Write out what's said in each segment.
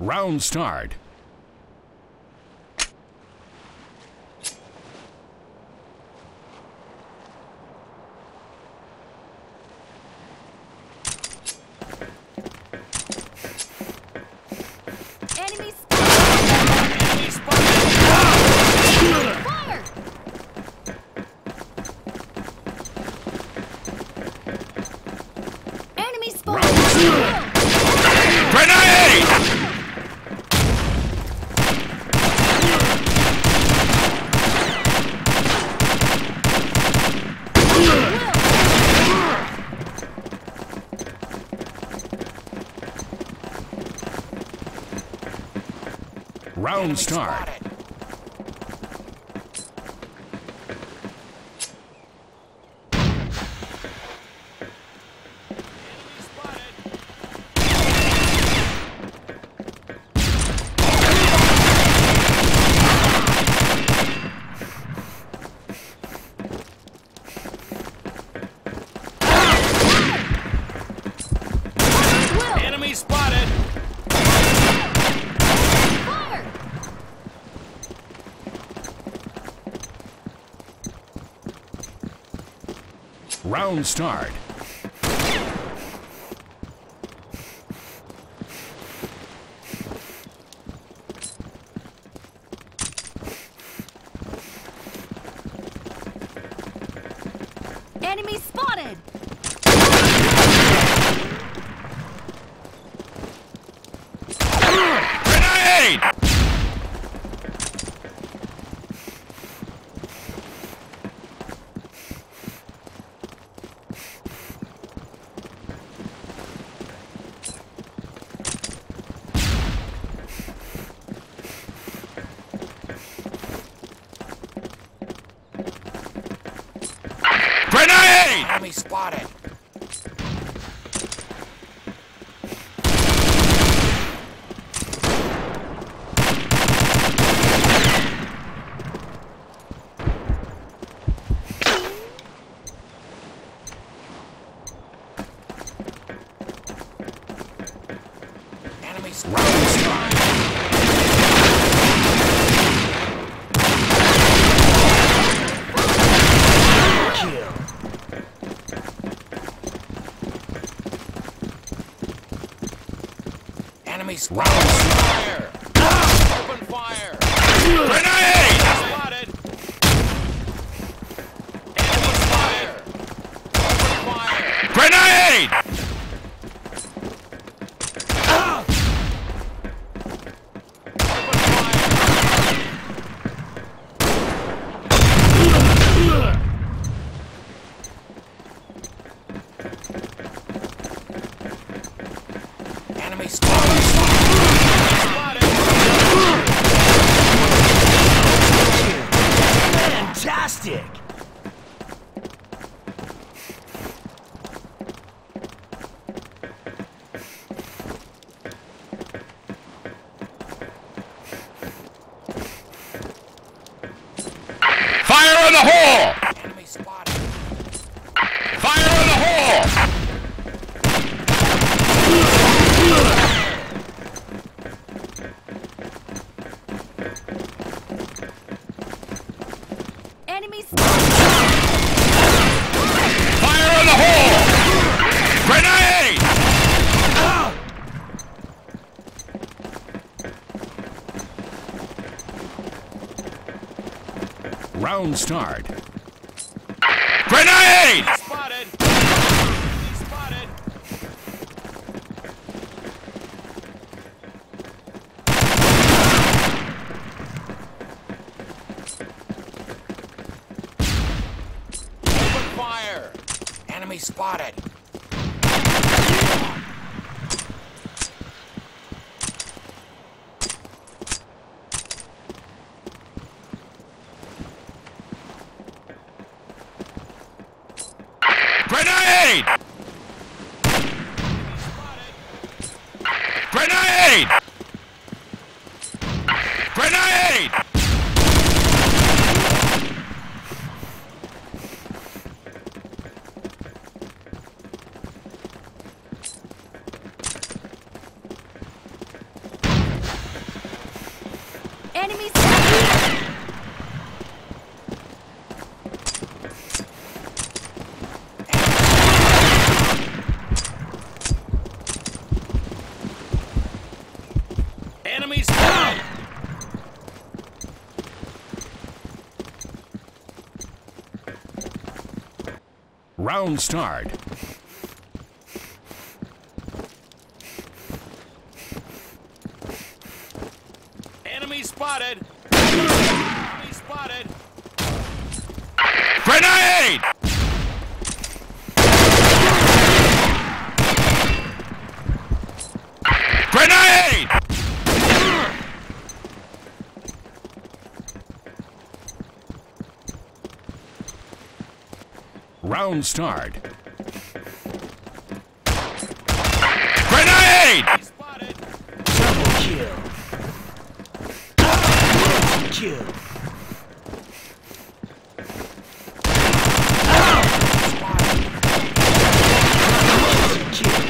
Round start. Enemy spotted! Enemy spotted! Fire! Enemy spotted! Grenade! Round start. Spotted. Enemy spotted. Will! Enemy spotted! Fire! Round start. Enemy spotted! Grenade! Grenade! Enemy spotted! Enemy spotted! Enemy spotted! Fire! Ah! Open fire! Grenade! Spotted! Enemy fire! Open fire! Grenade! Open fire! Enemy spotted! Spotted! Fantastic! Fire in the hole! Enemy spotted! Fire in the hole! Enemy! Fire in the hole! Grenade! Round start. Grenade! Spotted! Spotted! Open fire! Enemy spotted! Grenade! Grenade! Grenade! Enemy spotted! Enemy spotted! Round start. Enemy spotted! Enemy spotted! Grenade! Grenade! Round start. Grenade! Double kill. Kill. Kill.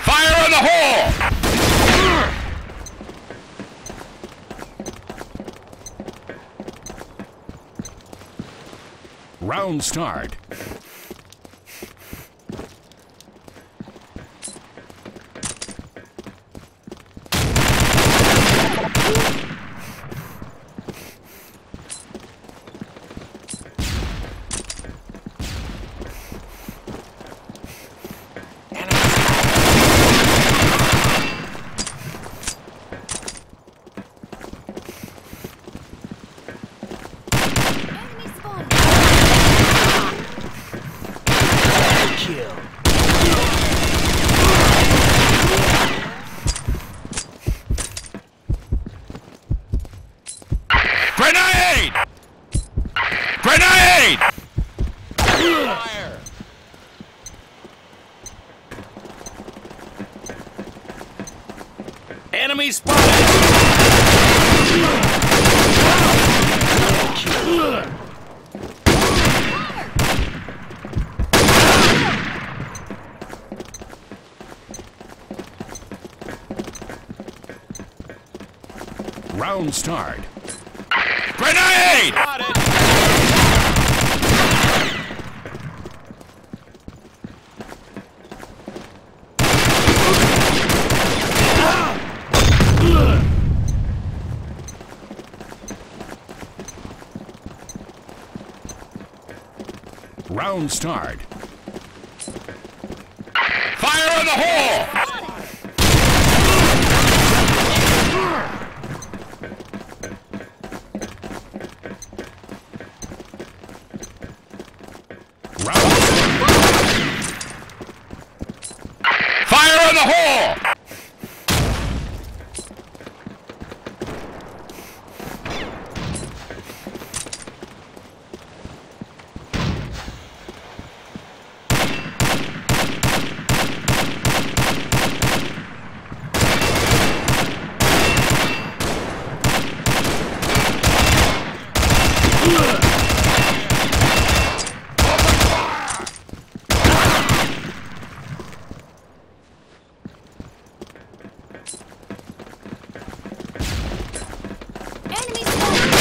Fire in the hole! Round start. Enemy spotted! Kill. Grenade! Grenade! Fire! Enemy spotted! Round start. Grenade! Round start. Fire in the hole! Round Fire in the hole! Enemy spotted!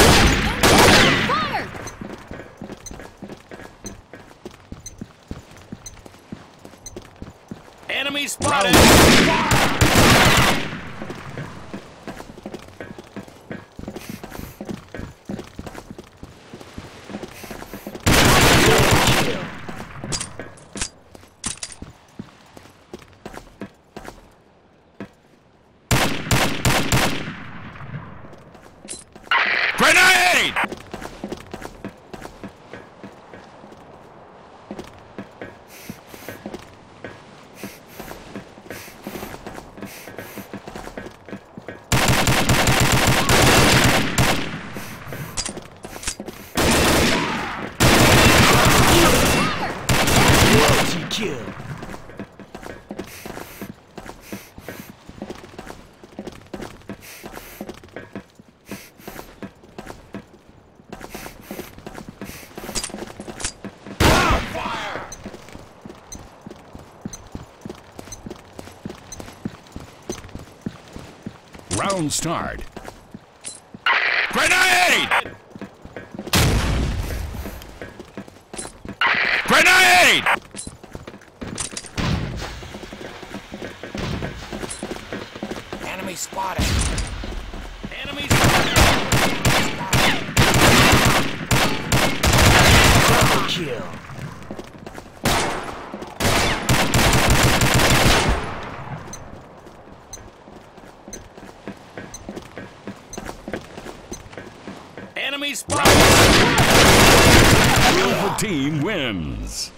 Enemy fire! Enemy spotted! Kill. Grenade! Round start. Grenade! Grenade! Enemy spotted. Enemy spotted. Double kill. Enemy team wins.